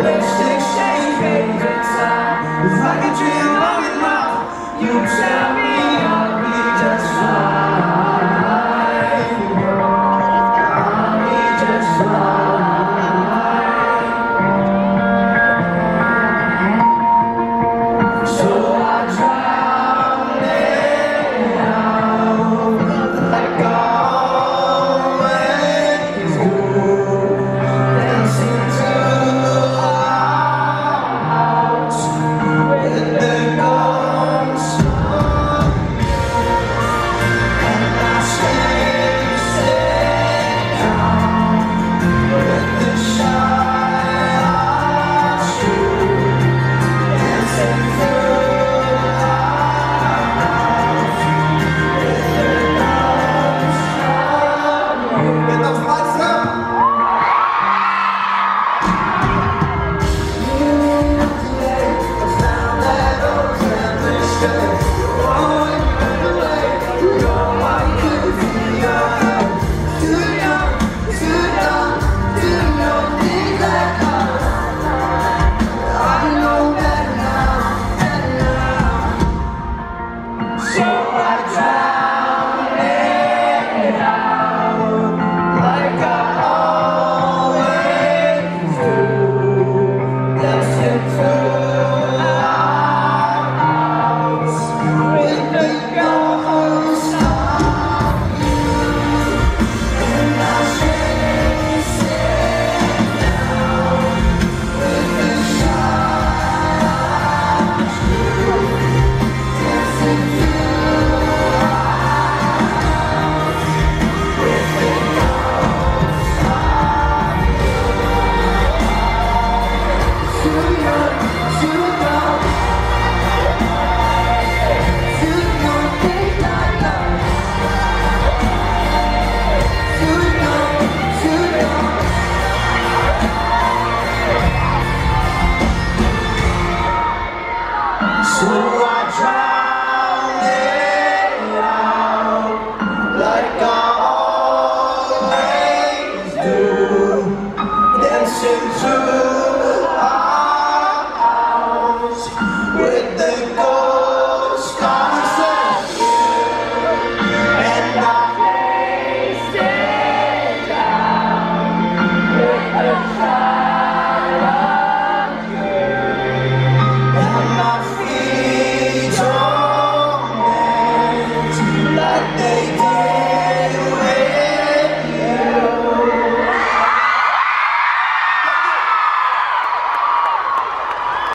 lipstick shade, baby, time. If I could dream long enough, you'd tell